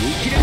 見切れ